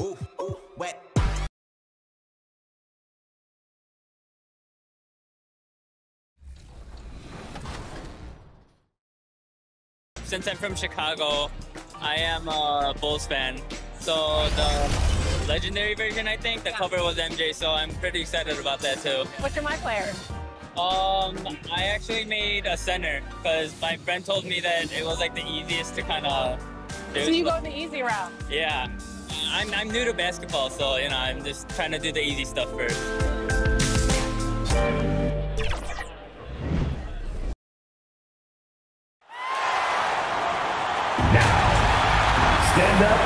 Ooh, ooh, wet. Since I'm from Chicago, I am a Bulls fan. So the legendary version, I think, the cover was MJ, so I'm pretty excited about that too. What's your my player? Um, I actually made a center because my friend told me that it was like the easiest to kind of do. So you go the easy route. Yeah. I'm, I'm new to basketball, so you know I'm just trying to do the easy stuff first. Stand up,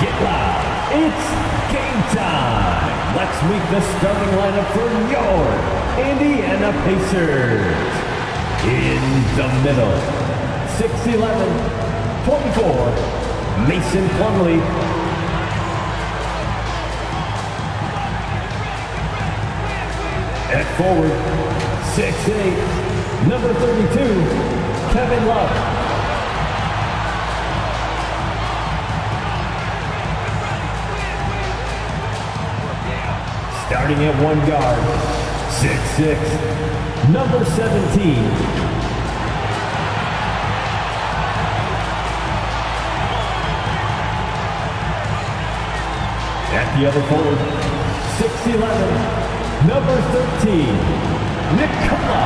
get loud. It's game time. Let's meet the starting lineup for your Indiana Pacers. In the middle, 6'11, 24, Mason Plumlee. At forward, 6'8, number 32, Kevin Love. Starting at one guard, 6'6", number 17. At the other forward, 6'11", number 13, Nikola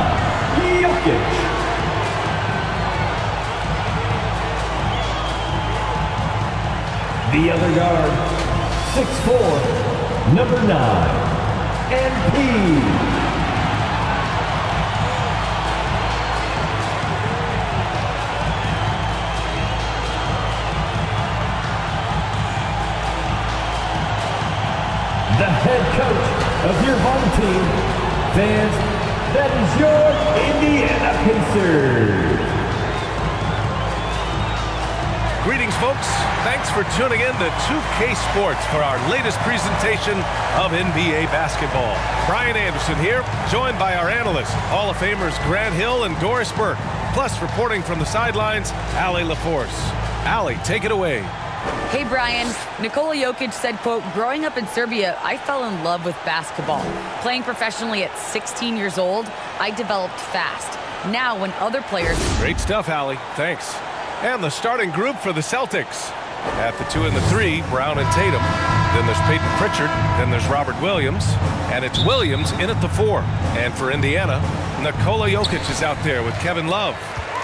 Jokic. The other guard, 6'4", number 9, MP. The head coach of your home team, fans, that is your Indiana Pacers. Greetings, folks. Thanks for tuning in to 2K Sports for our latest presentation of NBA basketball. Brian Anderson here, joined by our analysts, Hall of Famers Grant Hill and Doris Burke. Plus, reporting from the sidelines, Allie LaForce. Allie, take it away. Hey, Brian. Nikola Jokic said, quote, growing up in Serbia, I fell in love with basketball. Playing professionally at 16 years old, I developed fast. Now, when other players... Great stuff, Allie. Thanks. And the starting group for the Celtics. At the two and the three, Brown and Tatum. Then there's Payton Pritchard. Then there's Robert Williams. And it's Williams in at the four. And for Indiana, Nikola Jokic is out there with Kevin Love.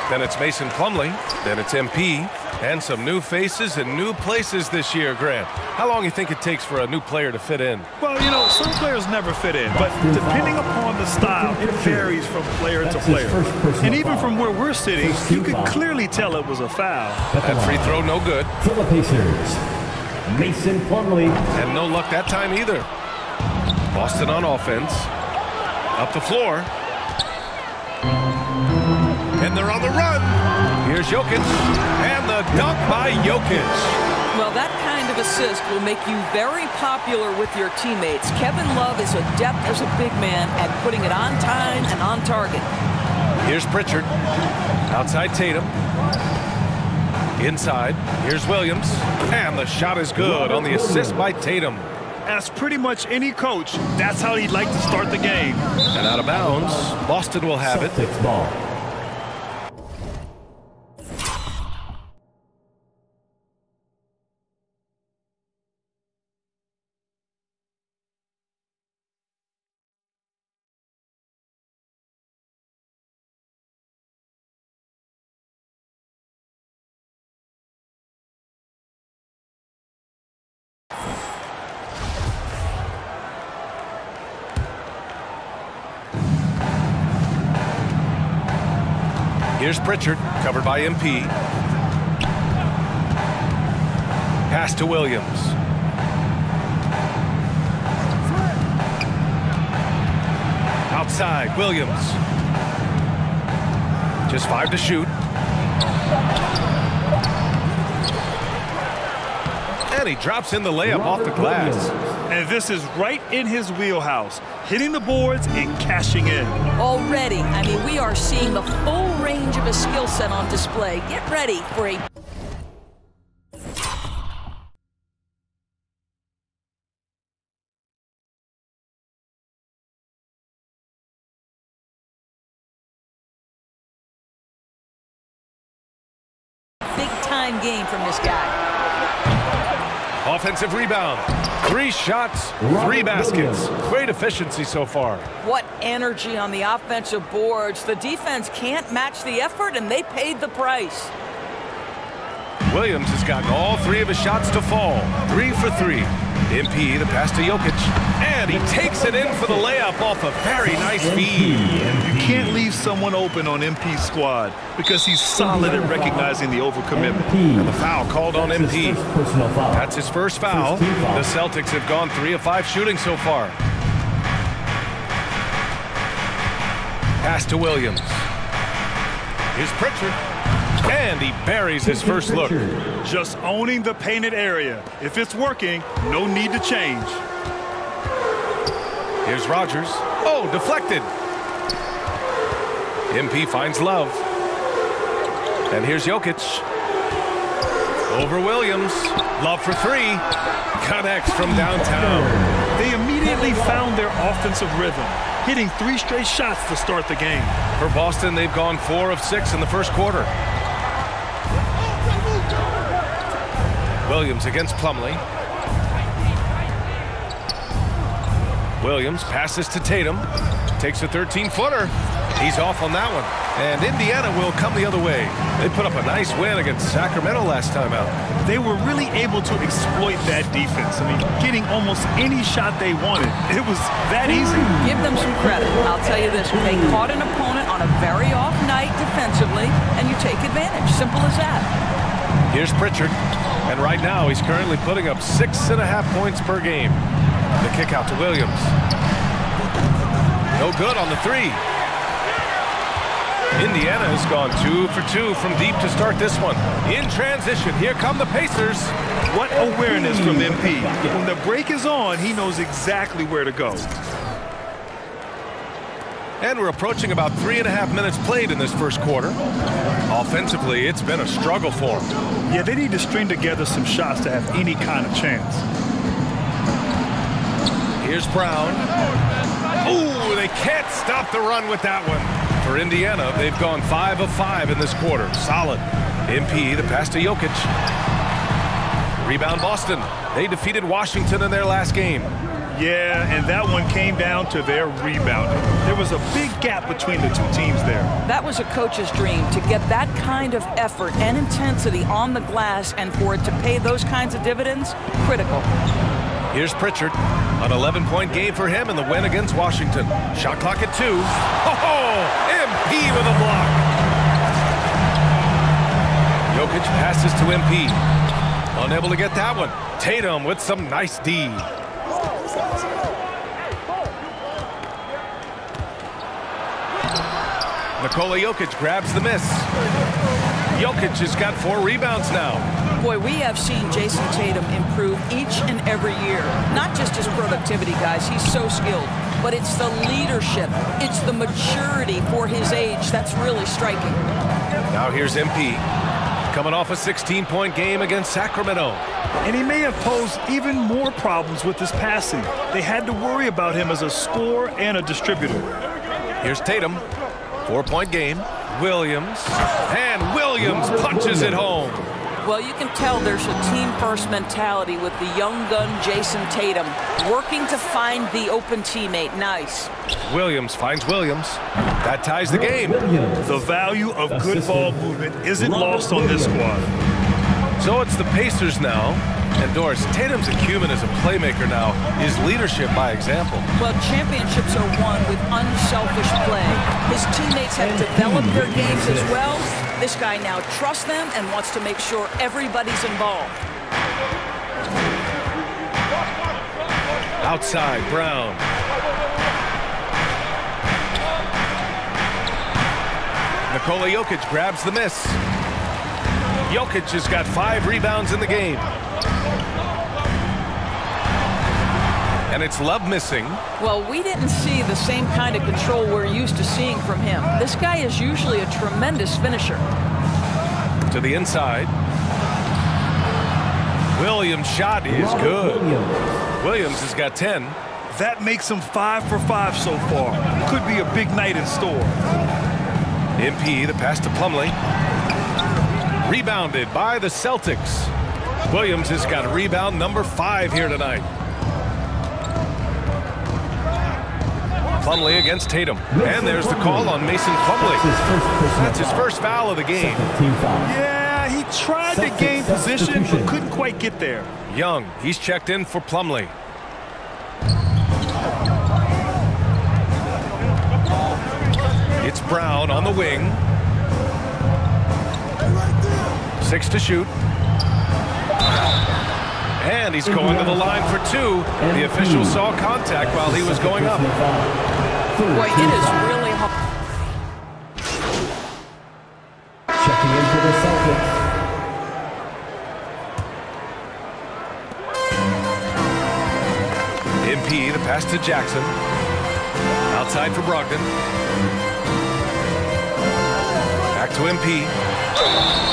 Then it's Mason Plumlee. Then it's MP. And some new faces and new places this year, Grant. How long do you think it takes for a new player to fit in? Well, you know, some players never fit in, but depending upon the style, it varies from player to player. And even from where we're sitting, you could clearly tell it was a foul. That free throw no good. For the Pacers, Mason Plumlee. And no luck that time either. Boston on offense. Up the floor. And they're on the run. Here's Jokic. And the dunk by Jokic. Well, that kind of assist will make you very popular with your teammates. Kevin Love is adept as a big man at putting it on time and on target. Here's Pritchard. Outside Tatum. Inside. Here's Williams. And the shot is good on the assist by Tatum. As pretty much any coach, that's how he'd like to start the game. And out of bounds. Boston will have it. Celtics ball. Here's Pritchard, covered by MP. Pass to Williams. Outside, Williams. Just five to shoot. And he drops in the layup off the glass. And this is right in his wheelhouse, hitting the boards and cashing in. Already, I mean, we are seeing the full range of his skill set on display. Get ready for a Offensive rebound. Three shots, three baskets. Great efficiency so far. What energy on the offensive boards. The defense can't match the effort, and they paid the price. Williams has gotten all three of his shots to fall. Three for three. MP, the pass to Jokic. And he takes it in for the layup off a very nice feed. You can't leave someone open on MP's squad because he's solid at recognizing the overcommitment. And the foul called on MP. first personal foul. That's his first foul. Foul. The Celtics have gone three of five shooting so far. Pass to Williams. Here's Pritchard. And he buries his first look. Just owning the painted area. If it's working, no need to change. Here's Rogers. Oh, deflected. MP finds Love. And here's Jokic. Over Williams. Love for three. Connects from downtown. They immediately found their offensive rhythm, hitting three straight shots to start the game. For Boston, they've gone four of six in the first quarter. Williams against Plumlee. Williams passes to Tatum. Takes a 13-footer. He's off on that one. And Indiana will come the other way. They put up a nice win against Sacramento last time out. They were really able to exploit that defense. I mean, getting almost any shot they wanted. It was that easy. Give them some credit. I'll tell you this, they caught an opponent on a very off night defensively, and you take advantage. Simple as that. Here's Pritchard. And right now, he's currently putting up six and a half points per game. The kick out to Williams. No good on the three. Indiana has gone two for two from deep to start this one. In transition, here come the Pacers. What awareness from MP. When the break is on, he knows exactly where to go. And we're approaching about three and a half minutes played in this first quarter. Offensively, it's been a struggle for them. Yeah, they need to string together some shots to have any kind of chance. Here's Brown. Ooh, they can't stop the run with that one. For Indiana, they've gone five of five in this quarter. Solid. MP, the pass to Jokic. Rebound Boston. They defeated Washington in their last game. Yeah, and that one came down to their rebounding. There was a big gap between the two teams there. That was a coach's dream to get that kind of effort and intensity on the glass and for it to pay those kinds of dividends, critical. Here's Pritchard. An 11-point game for him in the win against Washington. Shot clock at two. Oh, MP with a block. Jokic passes to MP. Unable to get that one. Tatum with some nice D. Nikola Jokic grabs the miss. Jokic has got four rebounds now. Boy, we have seen Jayson Tatum improve each and every year. Not just his productivity, guys. He's so skilled. But it's the leadership. It's the maturity for his age that's really striking. Now here's MP. Coming off a 16-point game against Sacramento. And he may have posed even more problems with his passing. They had to worry about him as a scorer and a distributor. Here's Tatum. Four-point game. Williams. And Williams punches it home. Well, you can tell there's a team-first mentality with the young gun Jayson Tatum working to find the open teammate. Nice. Williams finds Williams. That ties the game. The value of good ball movement isn't lost on this squad. So it's the Pacers now. And Doris, Tatum's acumen as a playmaker now is leadership by example. Well, championships are won with unselfish play. His teammates have developed their games as well. This guy now trusts them and wants to make sure everybody's involved. Outside, Brown. Nikola Jokic grabs the miss. Jokic has got five rebounds in the game. And it's Love missing. Well, we didn't see the same kind of control we're used to seeing from him. This guy is usually a tremendous finisher. To the inside. Williams' shot is good. Williams. Williams has got 10. That makes him five for five so far. Could be a big night in store. MP, the pass to Plumlee. Rebounded by the Celtics. Williams has got a rebound number five here tonight. Plumlee against Tatum. And there's the call on Mason Plumlee. His first personal That's his first foul of the game. Team foul. Yeah, he tried to gain position, but couldn't quite get there. Young, he's checked in for Plumlee. It's Brown on the wing. Six to shoot. And he's going to the line for two. The official saw contact while he was going up. Personal foul. Third Boy, it is really hard. Checking in for the Celtics. MP, the pass to Jackson. Outside for Brogdon. Back to MP.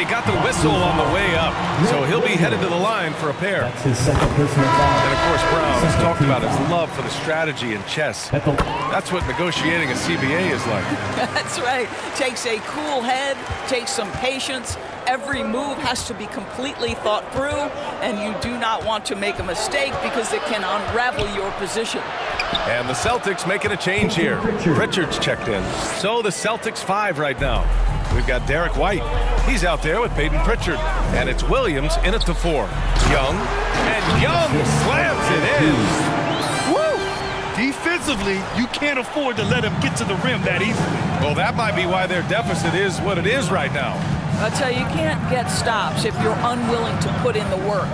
And he got the whistle on the way up. So he'll be headed to the line for a pair. That's his second personal foul. And of course, Brown has Second talked about his love for the strategy in chess. That's what negotiating a CBA is like. That's right. Takes a cool head, takes some patience. Every move has to be completely thought through, and you do not want to make a mistake because it can unravel your position. And the Celtics making a change here. Pritchard. Pritchard's checked in. So the Celtics five right now. We've got Derrick White. He's out there with Payton Pritchard. And it's Williams in at the four. Young. And Young slams it in. Woo! Defensively, you can't afford to let him get to the rim that easily. Well, that might be why their deficit is what it is right now. I tell you, you can't get stops if you're unwilling to put in the work.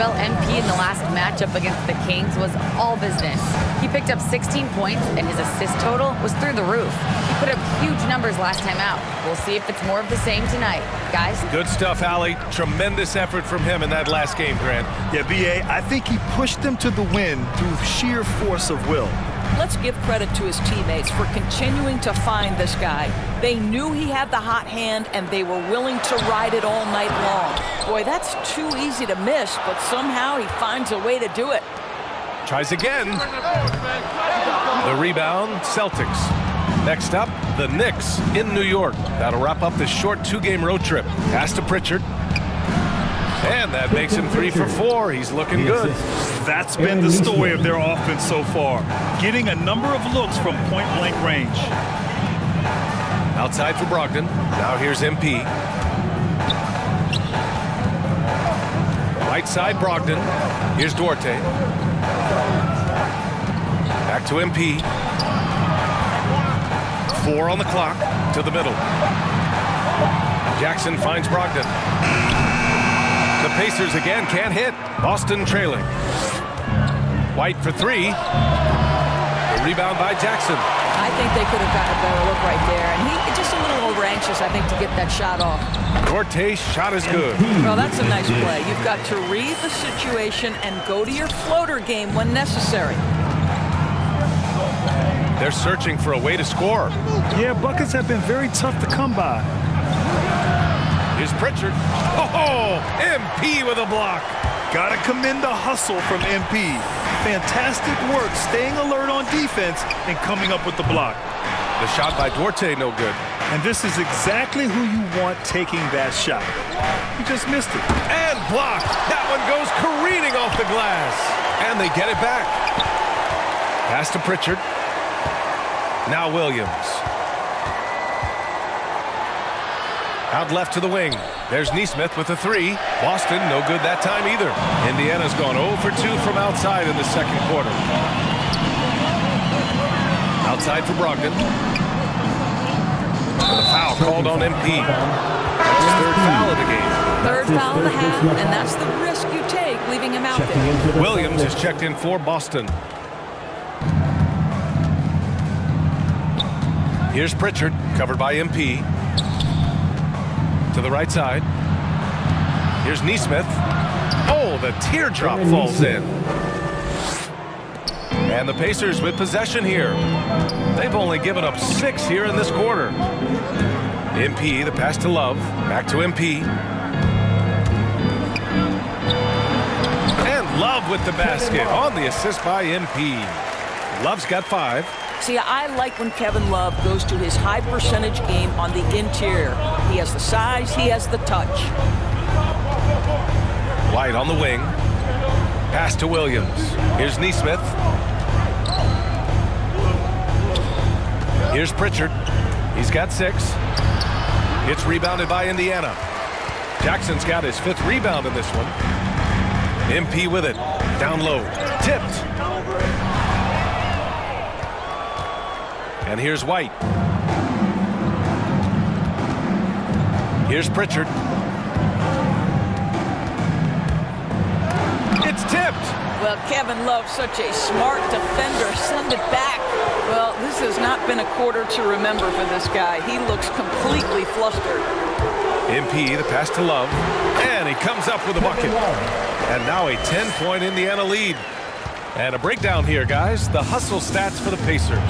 Well, MP in the last matchup against the Kings was all business. He picked up 16 points, and his assist total was through the roof. He put up huge numbers last time out. We'll see if it's more of the same tonight. Guys, Good stuff, Allie. Tremendous effort from him in that last game, Grant. Yeah, BA, I think he pushed them to the win through sheer force of will. Let's give credit to his teammates for continuing to find this guy. They knew he had the hot hand, and they were willing to ride it all night long. Boy, that's too easy to miss, but somehow he finds a way to do it. Tries again. The rebound, Celtics. Next up, the Knicks in New York. That'll wrap up this short two-game road trip. Pass to Pritchard. And that makes him three for four. He's looking good. That's been the story of their offense so far. Getting a number of looks from point blank range. Outside for Brogdon. Now here's MP. Right side, Brogdon. Here's Duarte. Back to MP. Four on the clock to the middle. Jackson finds Brogdon. The Pacers again can't hit. Boston trailing. White for three. The rebound by Jackson. I think they could have gotten a better look right there, and he just a little over anxious, I think, to get that shot off. Duarte's shot is good. Well, that's a nice play. You've got to read the situation and go to your floater game when necessary. They're searching for a way to score. Yeah, buckets have been very tough to come by. Here's Pritchard. Oh, oh MP with a block. Gotta commend the hustle from MP. Fantastic work staying alert on defense and coming up with the block. The shot by Duarte, no good. And this is exactly who you want taking that shot. He just missed it. And blocked. That one goes careening off the glass. And they get it back. Pass to Pritchard. Now Williams. Out left to the wing. There's Nesmith with a three. Boston, no good that time either. Indiana's gone 0 for 2 from outside in the second quarter. Outside for Brogdon. A foul called on MP. That's his third foul of the game. Third foul of the half, and that's the risk you take, leaving him out there. in for the Williams is Celtics. checked in for Boston. Here's Pritchard, covered by MP. To the right side. Here's Nesmith. Oh, the teardrop Aaron falls in. And the Pacers with possession here. They've only given up six here in this quarter. MP, the pass to Love. Back to MP. And Love with the basket on the assist by MP. Love's got five. See, I like when Kevin Love goes to his high percentage game on the interior. He has the size, he has the touch. White on the wing. Pass to Williams. Here's Nesmith. Here's Pritchard. He's got six. It's rebounded by Indiana. Jackson's got his fifth rebound in this one. MP with it. Down low. Tipped. And here's White. Here's Pritchard. It's tipped. Well, Kevin Love, such a smart defender. Send it back. Well, this has not been a quarter to remember for this guy. He looks completely flustered. MP, the pass to Love. And he comes up with a bucket. And now a 10-point Indiana lead. And a breakdown here, guys. The hustle stats for the Pacers.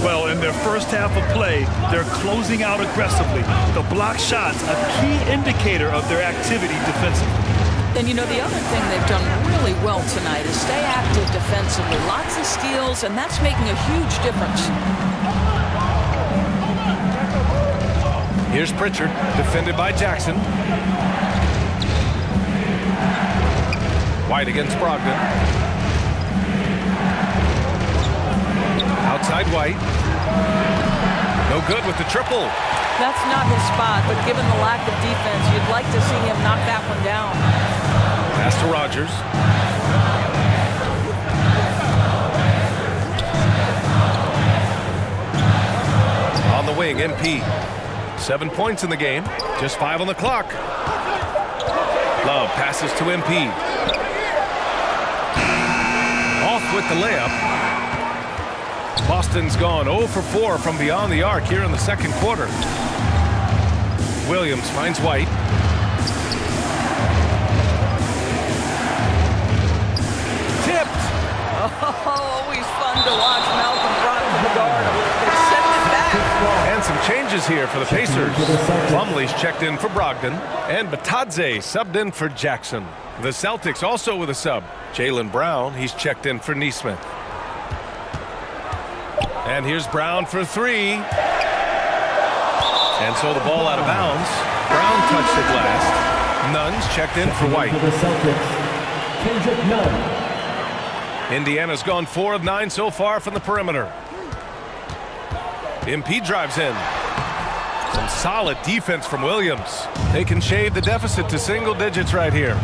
Well, in their first half of play, they're closing out aggressively. The block shots, a key indicator of their activity defensively. And you know, the other thing they've done really well tonight is stay active defensively. Lots of steals, and that's making a huge difference. Here's Pritchard, defended by Jackson. White against Brogdon. Outside White. No good with the triple. That's not his spot, but given the lack of defense, you'd like to see him knock that one down. Pass to Rogers. On the wing, MP. Seven points in the game, just five on the clock. Love passes to MP. Off with the layup. Boston's gone 0 for 4 from beyond the arc here in the second quarter. Williams finds White. Tipped. Oh, always fun to watch Malcolm Brogdon the guard. They sent it back. And some changes here for the Pacers. Plumlee's checked in for Brogdon, and Bitadze subbed in for Jackson. The Celtics also with a sub. Jaylen Brown, he's checked in for Nesmith. And here's Brown for three. And so the ball out of bounds. Brown touched it last. Nunn's checked in for White. For the Celtics, Kendrick Nunn. Indiana's gone four of nine so far from the perimeter. MP drives in. Some solid defense from Williams. They can shave the deficit to single digits right here.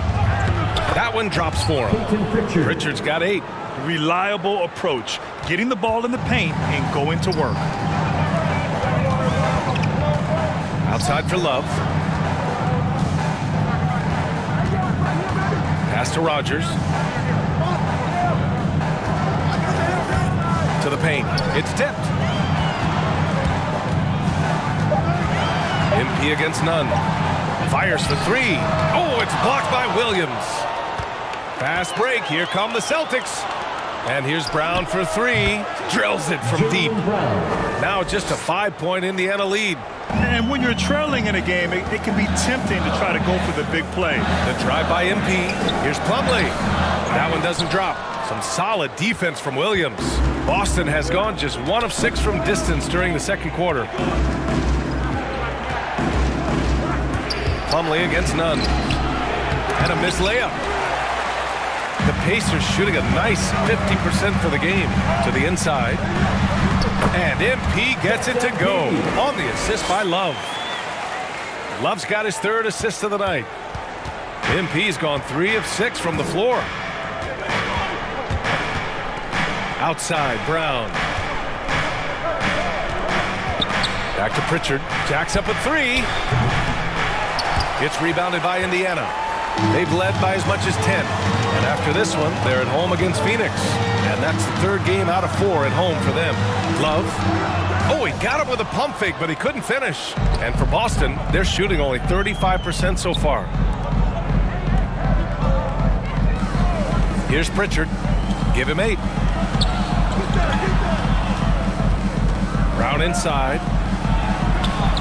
That one drops for him. Payton Pritchard. Richard's got eight. Reliable approach, getting the ball in the paint and going to work. Outside for Love. Pass to Rogers. To the paint. It's tipped. MP against Nunn. Fires for three. Oh, it's blocked by Williams. Fast break. Here come the Celtics. And here's Brown for three. Drills it from deep. Now just a five-point Indiana lead. And when you're trailing in a game, it, it can be tempting to try to go for the big play. The drive by MP. Here's Plumlee. That one doesn't drop. Some solid defense from Williams. Boston has gone just one of six from distance during the second quarter. Plumlee against Nunn. And a missed layup. Pacers shooting a nice 50% for the game to the inside. And MP gets it to go on the assist by Love. Love's got his third assist of the night. MP's gone three of six from the floor. Outside, Brown. Back to Pritchard. Jacks up a three. It's rebounded by Indiana. They've led by as much as 10. And after this one, they're at home against Phoenix. And that's the third game out of four at home for them. Love. Oh, he got him with a pump fake, but he couldn't finish. And for Boston, they're shooting only 35% so far. Here's Pritchard. Give him eight. Brown inside.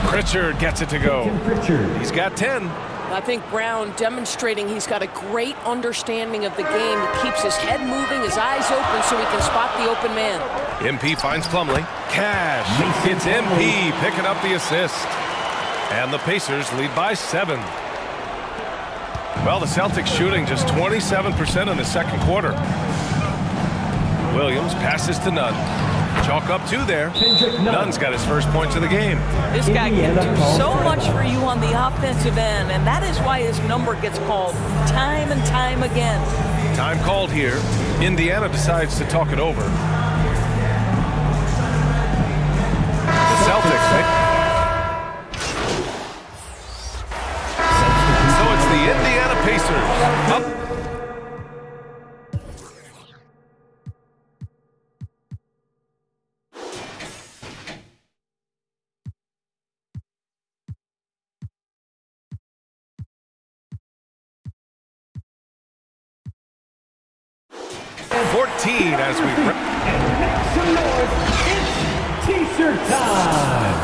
Pritchard gets it to go. He's got 10. I think Brown demonstrating he's got a great understanding of the game. He keeps his head moving, his eyes open so he can spot the open man. MP finds Plumlee. Cash. It's MP picking up the assist. And the Pacers lead by seven. Well, the Celtics shooting just 27% in the second quarter. Williams passes to Nunn. Chalk up two there. Nunn's got his first points of the game. This guy can do so much for you on the offensive end, and that is why his number gets called time and time again. Time called here. Indiana decides to talk it over. The Celtics, eh? So it's the Indiana Pacers. Up Fourteen as we. And make some noise. It's T-shirt time.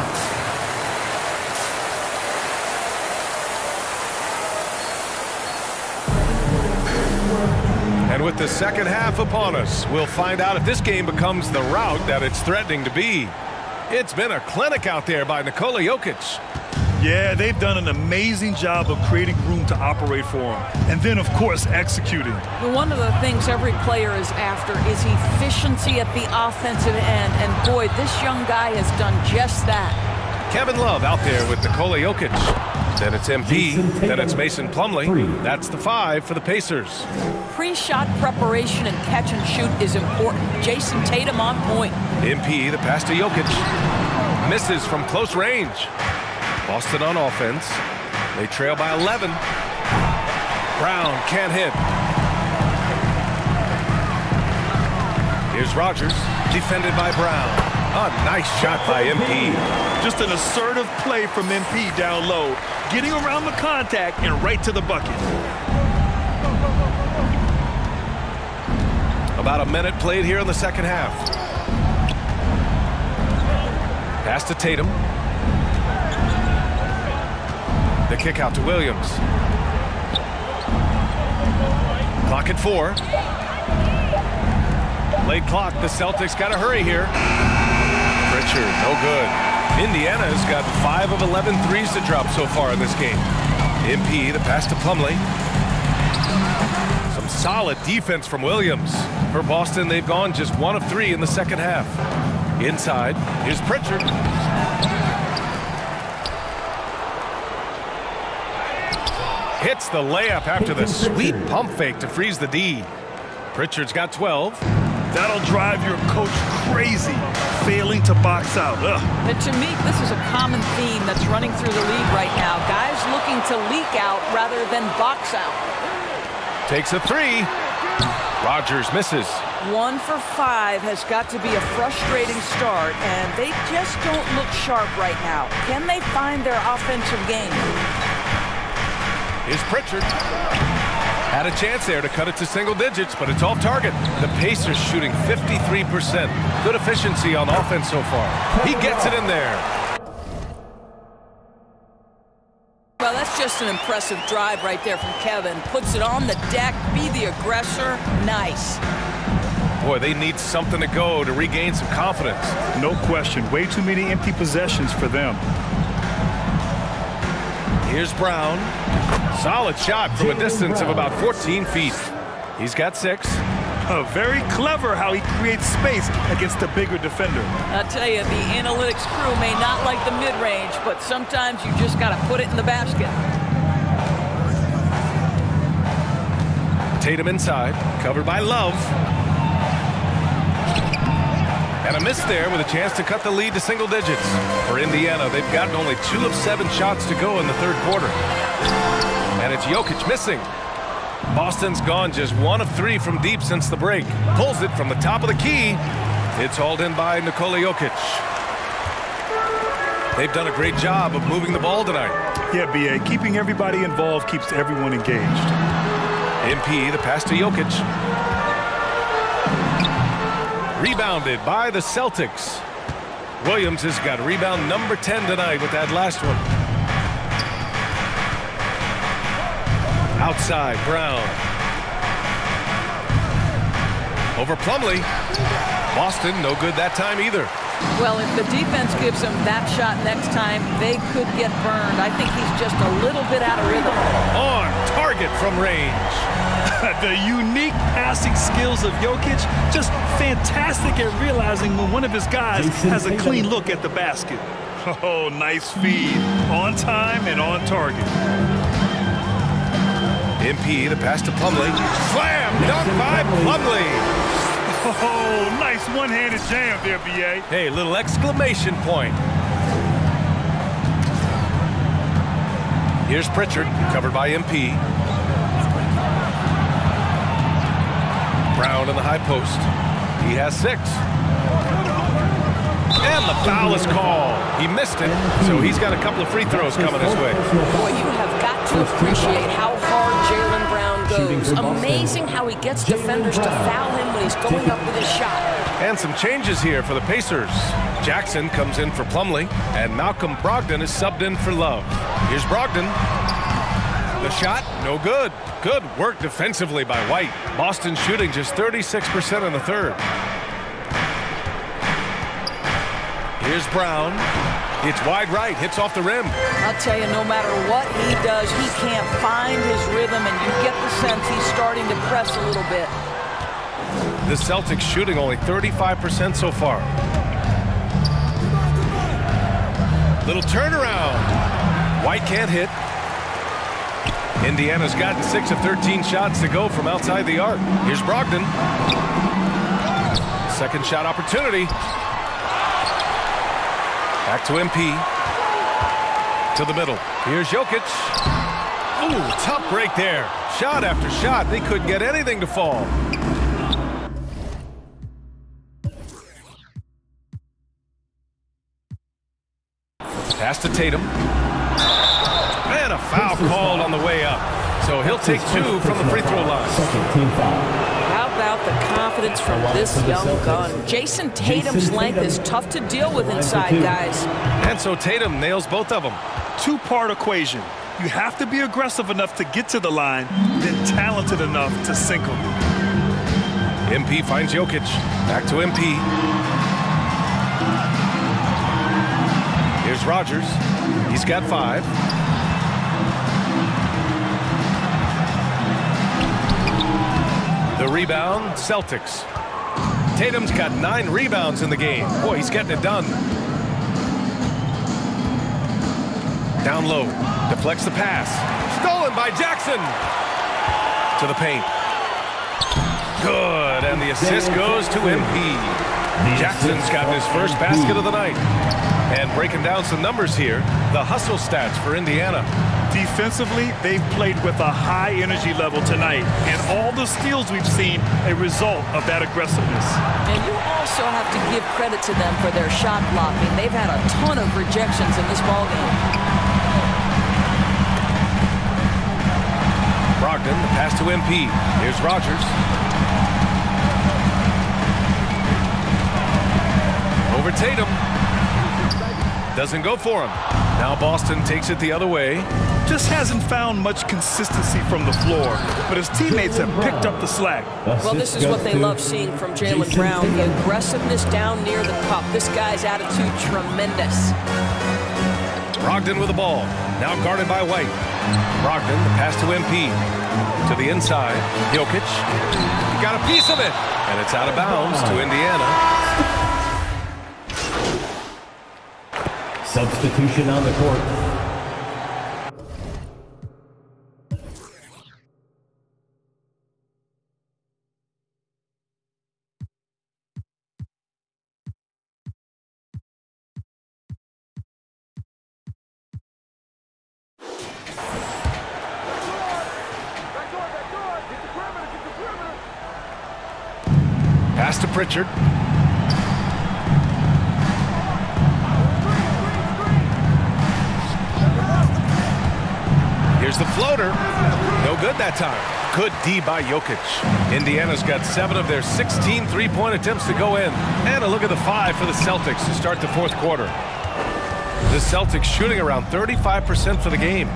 And with the second half upon us, we'll find out if this game becomes the route that it's threatening to be. It's been a clinic out there by Nikola Jokic. Yeah, they've done an amazing job of creating room to operate for him. And then, of course, executing. One of the things every player is after is efficiency at the offensive end, and boy, this young guy has done just that. Kevin Love out there with Nikola Jokic. Then it's MP. Then it's Mason Plumlee. That's the five for the Pacers. Pre-shot preparation and catch and shoot is important. Jayson Tatum on point. MP, the pass to Jokic. Misses from close range. Boston on offense. They trail by 11. Brown can't hit. Here's Rogers, defended by Brown. A nice shot by MP. Just an assertive play from MP down low, getting around the contact and right to the bucket. About a minute played here in the second half. Pass to Tatum. Kick out to Williams. Clock at four. Late clock. The Celtics got to hurry here. Pritchard, no good. Indiana's got 5 of 11 threes to drop so far in this game. MP, the pass to Plumlee. Some solid defense from Williams. For Boston, they've gone just one of three in the second half. Inside, here's Pritchard. The layup after the sweet pump fake to freeze the D. Pritchard's got 12. That'll drive your coach crazy, failing to box out. Ugh. And to me, this is a common theme that's running through the league right now. Guys looking to leak out rather than box out. Takes a three. Rogers misses. One for five has got to be a frustrating start, and they just don't look sharp right now. Can they find their offensive game? Here's Pritchard. Had a chance there to cut it to single digits, but it's off target. The Pacers shooting 53%. Good efficiency on offense so far. He gets it in there. Well, that's just an impressive drive right there from Kevin. Puts it on the deck, be the aggressor. Nice. Boy, they need something to go to regain some confidence. No question. Way too many empty possessions for them. Here's Brown. Solid shot from a distance of about 14 feet. He's got six. Uh, very clever how he creates space against a bigger defender. I tell you, the analytics crew may not like the mid-range, but sometimes you just got to put it in the basket. Tatum inside, covered by Love. And a miss there with a chance to cut the lead to single digits. For Indiana, they've gotten only two of seven shots to go in the third quarter. And it's Jokic missing. Boston's gone just one of three from deep since the break. Pulls it from the top of the key. It's hauled in by Nikola Jokic. They've done a great job of moving the ball tonight. Yeah, B.A. Keeping everybody involved keeps everyone engaged. MP, the pass to Jokic. Rebounded by the Celtics. Williams has got rebound number 10 tonight with that last one. Outside, Brown. Over Plumlee. Boston, no good that time either. Well, if the defense gives him that shot next time, they could get burned. I think he's just a little bit out of rhythm. On target from range. the unique passing skills of Jokic, just fantastic at realizing when one of his guys has a clean look at the basket. Oh, nice feed. On time and on target. MP, the pass to Plumlee. Slam! Dunk by Plumlee! Oh, nice one-handed jam there, B.A. Hey, little exclamation point. Here's Pritchard, covered by MP. Brown in the high post. He has six. And the foul is called. He missed it, so he's got a couple of free throws coming his way. Boy, you have got to appreciate how hard Jaylen Brown goes. Amazing how he gets defenders to foul him when he's going up with his shot. And some changes here for the Pacers. Jackson comes in for Plumlee, and Malcolm Brogdon is subbed in for Love. Here's Brogdon. The shot, no good. Good work defensively by White. Boston shooting just 36% in the third. Here's Brown. It's wide right, hits off the rim. I'll tell you, no matter what he does, he can't find his rhythm, and you get the sense he's starting to press a little bit. The Celtics shooting only 35% so far. Little turnaround. White can't hit. Indiana's gotten 6 of 13 shots to go from outside the arc. Here's Brogdon. Second shot opportunity. Back to MP. To the middle. Here's Jokic. Ooh, tough break there. Shot after shot. They couldn't get anything to fall. Pass to Tatum. And a foul called on the way up. So he'll take two from the free throw line. Second team foul. How about the confidence from this young gun? Jayson Tatum's length is tough to deal with inside, guys. And so Tatum nails both of them. Two-part equation. You have to be aggressive enough to get to the line, then talented enough to sink them. MP finds Jokic. Back to MP. Here's Rogers. He's got five. The rebound, Celtics. Tatum's got nine rebounds in the game. Boy, he's getting it done. Down low. Deflects the pass. Stolen by Jackson. To the paint. Good, and the assist goes to MP. Jackson's got his first basket of the night. And breaking down some numbers here, the hustle stats for Indiana. Defensively, they've played with a high energy level tonight, and all the steals we've seen a result of that aggressiveness. And you also have to give credit to them for their shot blocking. They've had a ton of rejections in this ballgame. Brogdon, the pass to MP. Here's Rogers. Over Tatum. Doesn't go for him. Now Boston takes it the other way. Just hasn't found much consistency from the floor, but his teammates have picked up the slack. Well, this is what they love seeing from Jaylen Brown. The aggressiveness down near the cup. This guy's attitude, tremendous. Brogdon with the ball. Now guarded by White. Brogdon, the pass to MP. To the inside. Jokic. Got a piece of it. And it's out of bounds to Indiana. Substitution on the court. Pass to Pritchard. The floater. No good that time. Good D by Jokic. Indiana's got seven of their 16 three-point attempts to go in. And a look at the five for the Celtics to start the fourth quarter. The Celtics shooting around 35% for the game.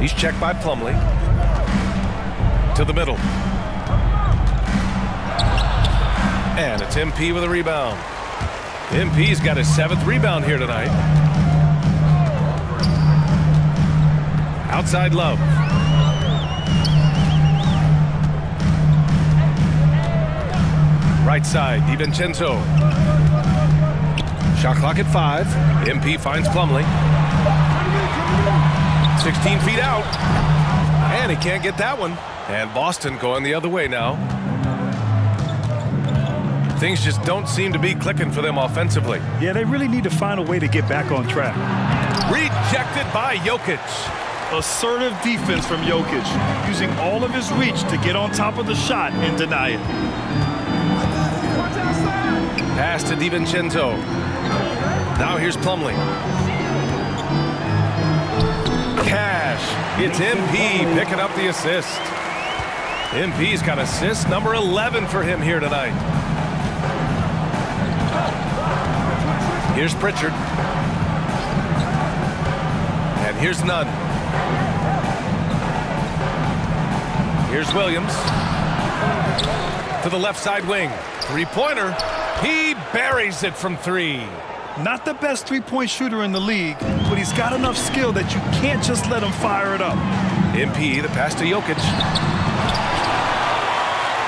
He's checked by Plumlee. to the middle. And it's MP with a rebound. MP's got his seventh rebound here tonight. Outside love. Right side, DiVincenzo. Shot clock at five. MP finds Plumlee. 16 feet out. And he can't get that one. And Boston going the other way now. Things just don't seem to be clicking for them offensively. Yeah, they really need to find a way to get back on track. Rejected by Jokic. Assertive defense from Jokic, using all of his reach to get on top of the shot and deny it. Pass to DiVincenzo. Now here's Plumlee. Cash. It's MP picking up the assist. MP's got assist number 11 for him here tonight. Here's Pritchard. And here's Nunn. Here's Williams. To the left side wing. Three-pointer. He buries it from three. Not the best three-point shooter in the league, but he's got enough skill that you can't just let him fire it up. MP, the pass to Jokic.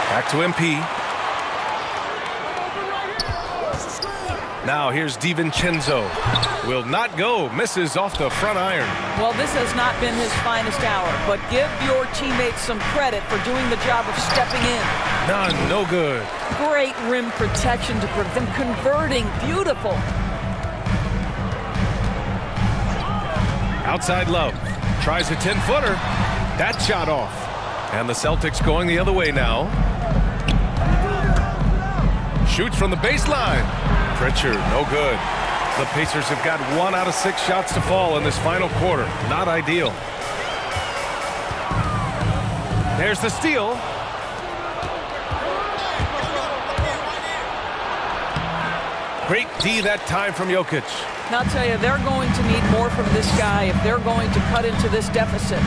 Back to MP. Now here's DiVincenzo. Will not go. Misses off the front iron. Well, this has not been his finest hour, but give your teammates some credit for doing the job of stepping in. Nunn. No good. Great rim protection to prevent converting. Beautiful. Outside love. Tries a 10-footer. That shot off. And the Celtics going the other way now. Shoots from the baseline. Pritchard, no good. The Pacers have got one out of six shots to fall in this final quarter. Not ideal. There's the steal. Great D that time from Jokic. Now, I'll tell you, they're going to need more from this guy if they're going to cut into this deficit.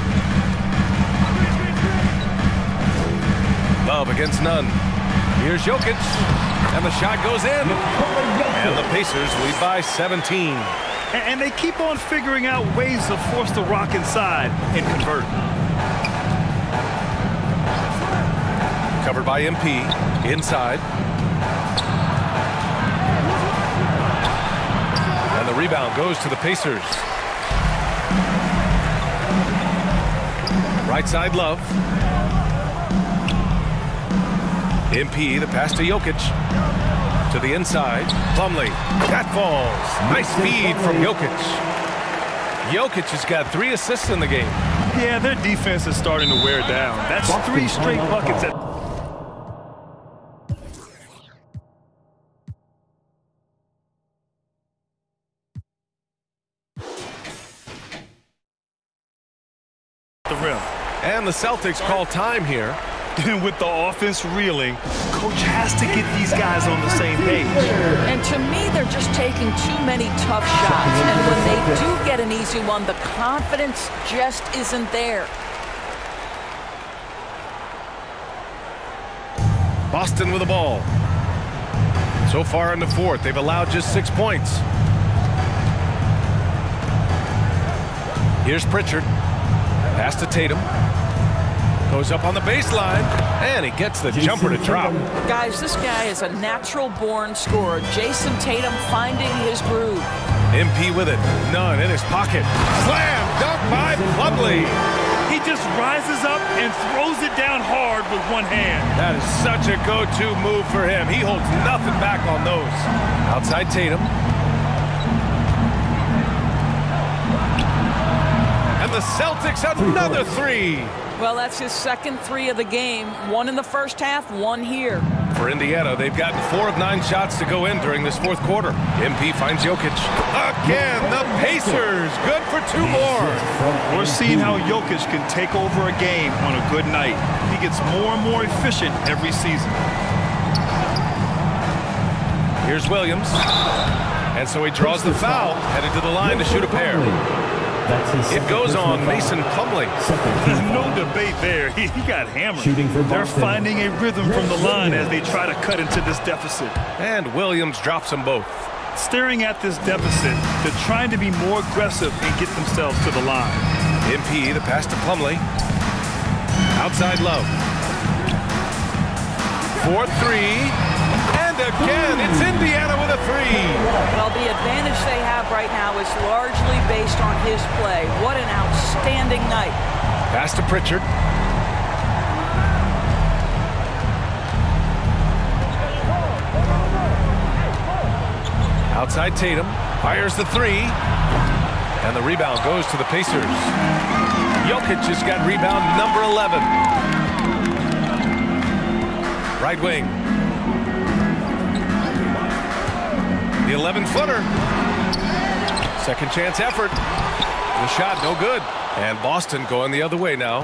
Love against Nunn. Here's Jokic. And the shot goes in. And the Pacers lead by 17. And they keep on figuring out ways to force the rock inside and convert. Covered by MP. Inside. And the rebound goes to the Pacers. Right side, Love. MP, the pass to Jokic. To the inside. Plumlee. That falls. Nice feed from Jokic. Jokic has got three assists in the game. Yeah, their defense is starting to wear down. That's three straight buckets. At the rim. And the Celtics call time here. And with the offense reeling, coach has to get these guys on the same page. And to me, they're just taking too many tough shots. And when they do get an easy one, the confidence just isn't there. Boston with the ball. So far in the fourth, they've allowed just six points. Here's Pritchard. Pass to Tatum. Goes up on the baseline, and he gets the jumper to drop. Guys, this guy is a natural-born scorer. Jayson Tatum finding his groove. MP with it. None in his pocket. Slam dunk by Plumlee. He just rises up and throws it down hard with one hand. That is such a go-to move for him. He holds nothing back on those. Outside Tatum. And the Celtics another three. Well, that's his second three of the game. One in the first half, one here. For Indiana, they've gotten four of nine shots to go in during this fourth quarter. MP finds Jokic. Again, the Pacers. Good for two more. We're seeing how Jokic can take over a game on a good night. He gets more and more efficient every season. Here's Williams. And so he draws the foul, headed to the line to shoot a pair. It goes on Mason Plumlee. There's no debate there. He, he got hammered. Shooting for They're finding a rhythm from the line as they try to cut into this deficit. And Williams drops them both. Staring at this deficit, they're trying to be more aggressive and get themselves to the line. MP, the pass to Plumlee. Outside Love. 4-3. And again, it's Indiana a three. Well, the advantage they have right now is largely based on his play. What an outstanding night. Pass to Pritchard. Outside Tatum. Fires the three. And the rebound goes to the Pacers. Jokic has got rebound number 11. Right wing. The 11-footer. Second chance effort. The shot no good. And Boston going the other way now.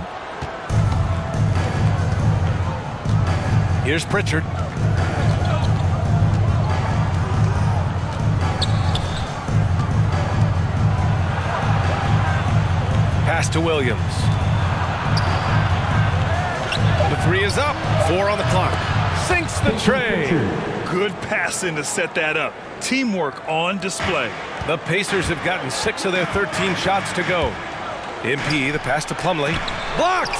Here's Pritchard. Pass to Williams. The three is up. Four on the clock. Sinks the tray. Good passing to set that up. Teamwork on display. The Pacers have gotten six of their 13 shots to go. MP, the pass to Plumlee. Blocked!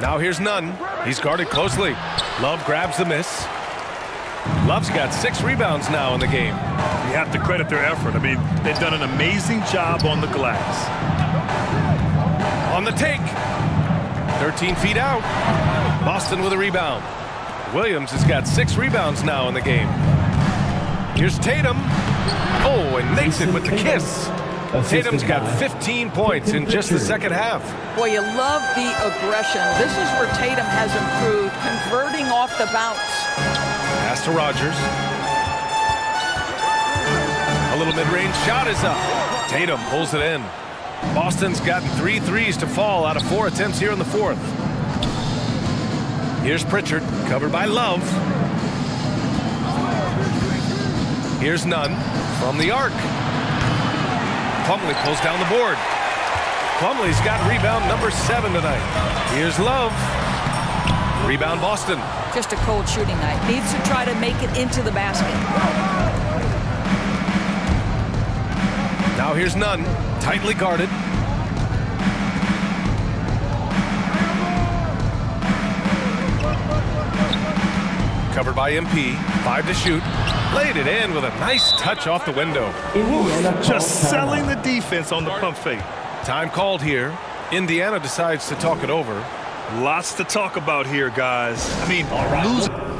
Now here's Nunn. He's guarded closely. Love grabs the miss. Love's got six rebounds now in the game. You have to credit their effort. I mean, they've done an amazing job on the glass. On the take. 13 feet out. Boston with a rebound. Williams has got six rebounds now in the game. Here's Tatum. Oh, and makes it with the kiss. Tatum's got 15 points in just the second half. Boy, you love the aggression. This is where Tatum has improved, converting off the bounce. Pass to Rogers. A little mid-range shot is up. Tatum pulls it in. Boston's gotten three threes to fall out of four attempts here in the fourth. Here's Pritchard, covered by Love. Here's Nunn from the arc. Plumlee pulls down the board. Plumlee's got rebound number seven tonight. Here's Love. Rebound Boston. Just a cold shooting night. Needs to try to make it into the basket. Now here's Nunn, tightly guarded. Covered by MP, five to shoot. Laid it in with a nice touch off the window. Just selling the defense on the pump fake. Time called here. Indiana decides to talk it over. Lots to talk about here, guys. I mean, losing.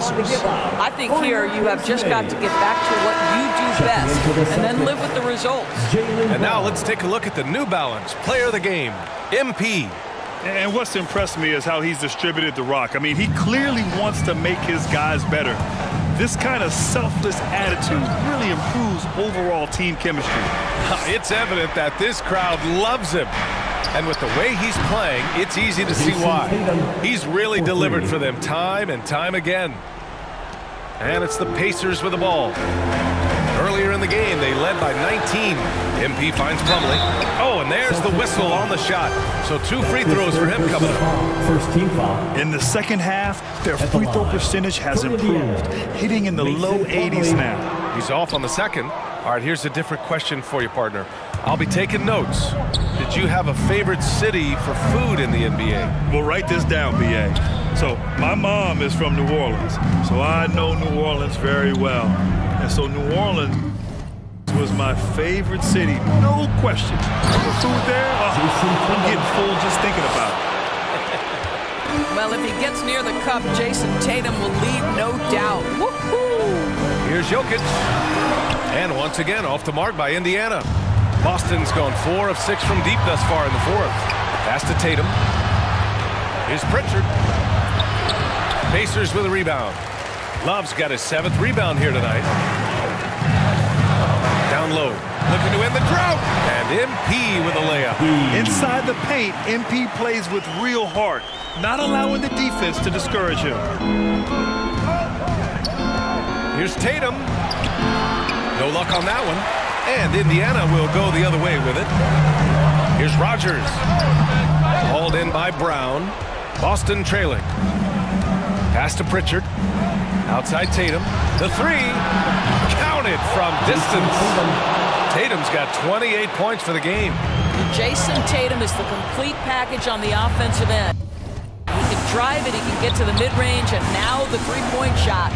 Answers. I think here you have just got to get back to what you do best and then live with the results. And now let's take a look at the New Balance Player of the Game, MP. And what's impressed me is how he's distributed the rock. I mean, he clearly wants to make his guys better. This kind of selfless attitude really improves overall team chemistry. It's evident that this crowd loves him. And with the way he's playing, it's easy to see why. He's really delivered for them time and time again. And it's the Pacers with the ball. Earlier in the game, they led by 19. MP finds Plumlee. Oh, and there's the whistle on the shot. So two free throws for him coming up. First team foul. In the second half, their free throw percentage has improved, hitting in the low 80s now. He's off on the second. All right, here's a different question for you, partner. I'll be taking notes. Did you have a favorite city for food in the NBA? Well, write this down, BA. So, my mom is from New Orleans, so I know New Orleans very well. And so New Orleans was my favorite city, no question. The food there, oh, I'm getting full just thinking about it. Well, if he gets near the cup, Jayson Tatum will leave no doubt. Woohoo! Here's Jokic. And once again, off the mark by Indiana. Boston's gone four of six from deep thus far in the fourth. Pass to Tatum. Here's Pritchard. Pacers with a rebound. Love's got his seventh rebound here tonight. Down low. Looking to end the drought. And MP with a layup. Inside the paint, MP plays with real heart, not allowing the defense to discourage him. Here's Tatum. No luck on that one. And Indiana will go the other way with it. Here's Rogers. Hauled in by Brown. Boston trailing. Pass to Pritchard. Outside Tatum. The three. Counted from distance. Tatum's got 28 points for the game. Jayson Tatum is the complete package on the offensive end. He can drive it, he can get to the mid-range, and now the three-point shot.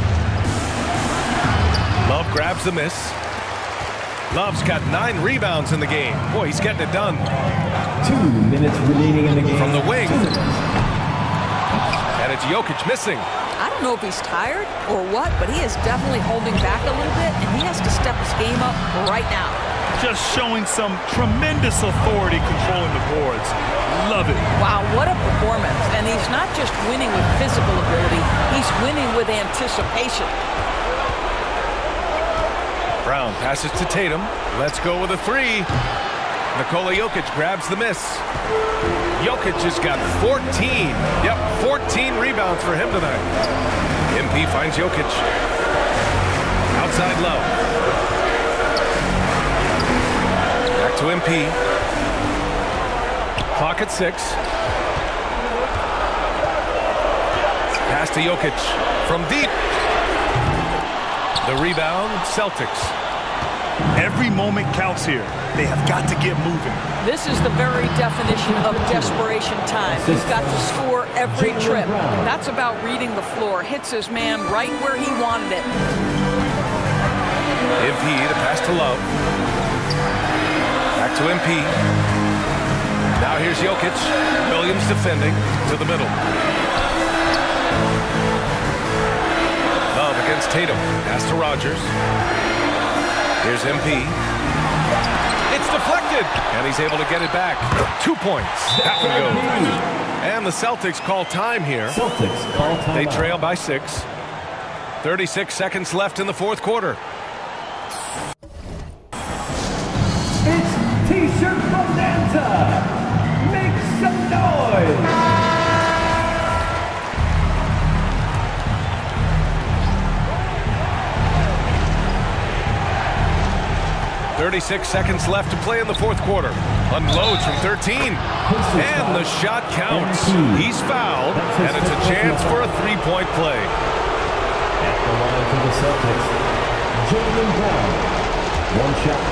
Love grabs the miss. Love's got nine rebounds in the game. Boy, he's getting it done. Two minutes remaining in the game. From the wing. Two minutes. And it's Jokic missing. I don't know if he's tired or what, but he is definitely holding back a little bit, and he has to step his game up right now. Just showing some tremendous authority controlling the boards. Love it. Wow, what a performance. And he's not just winning with physical ability, he's winning with anticipation. Brown passes to Tatum. Let's go with a three. Nikola Jokic grabs the miss. Jokic has got 14. Yep, 14 rebounds for him tonight. MP finds Jokic. Outside low. Back to MP. Clock at six. Pass to Jokic from deep. The rebound, Celtics. Every moment counts here. They have got to get moving. This is the very definition of desperation time. He's got to score every trip. That's about reading the floor. Hits his man right where he wanted it. MP, the pass to Love. Back to MP. Now here's Jokic. Williams defending to the middle. Love against Tatum. Pass to Rogers. Here's MP. It's deflected, and he's able to get it back. Two points. That one goes. And the Celtics call time here. Celtics call time. They trail by six. 36 seconds left in the fourth quarter. 36 seconds left to play in the fourth quarter. Unloads from 13. And the shot counts. He's fouled, and it's a chance for a three-point play. At the line for the Celtics, Jaylen Brown. One shot.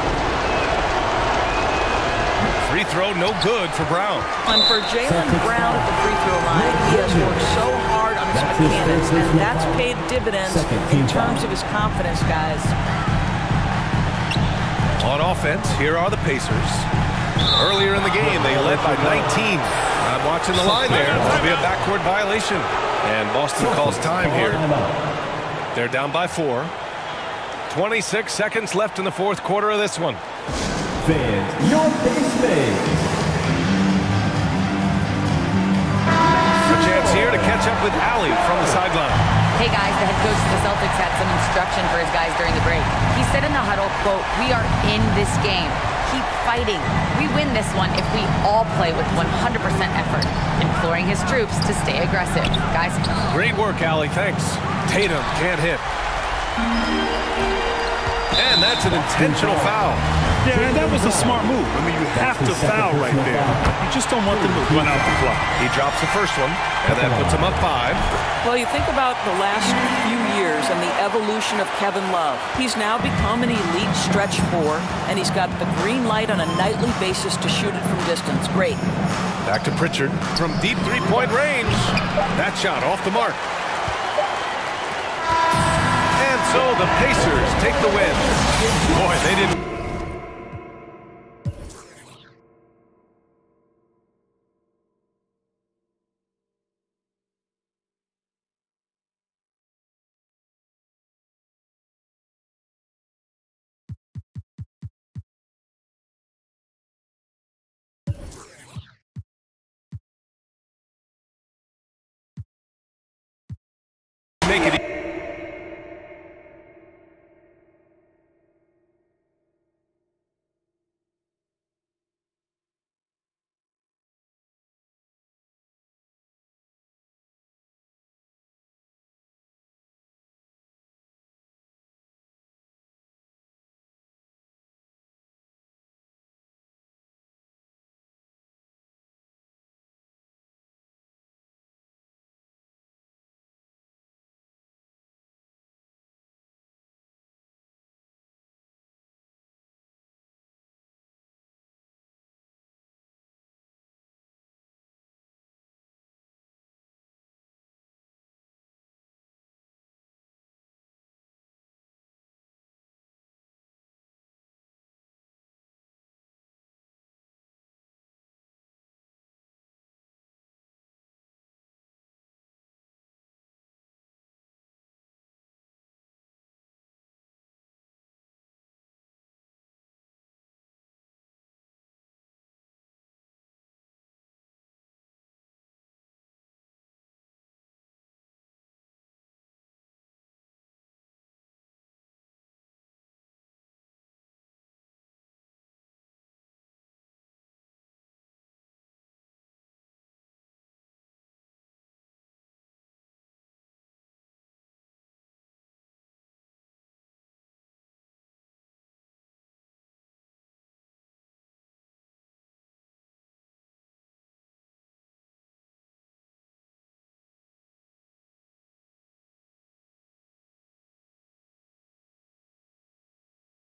Free throw no good for Brown. And for Jaylen Brown at the free throw line, he has worked so hard on his That's mechanics, first and that's paid dividends in terms of his confidence, guys. On offense, here are the Pacers. Earlier in the game, they led by 19. I'm watching the line there. It'll be a backcourt violation. And Boston calls time here. They're down by four. 26 seconds left in the fourth quarter of this one. Fans, your base fans. A chance here to catch up with Allie from the sideline. Hey guys, the head coach of the Celtics had some instruction for his guys during the break. He said in the huddle, quote, we are in this game. Keep fighting. We win this one if we all play with 100% effort. Imploring his troops to stay aggressive. Guys, Great work, Allie. Thanks. Tatum can't hit. And that's an intentional foul. Yeah, and that was a smart move. I mean, you have to foul right there. You just don't want them to run out the clock. He drops the first one, and that puts him up five. Well, you think about the last few years and the evolution of Kevin Love. He's now become an elite stretch four, and he's got the green light on a nightly basis to shoot it from distance. Great. Back to Pritchard from deep three-point range. That shot off the mark. So the Pacers take the win. Boy, they didn't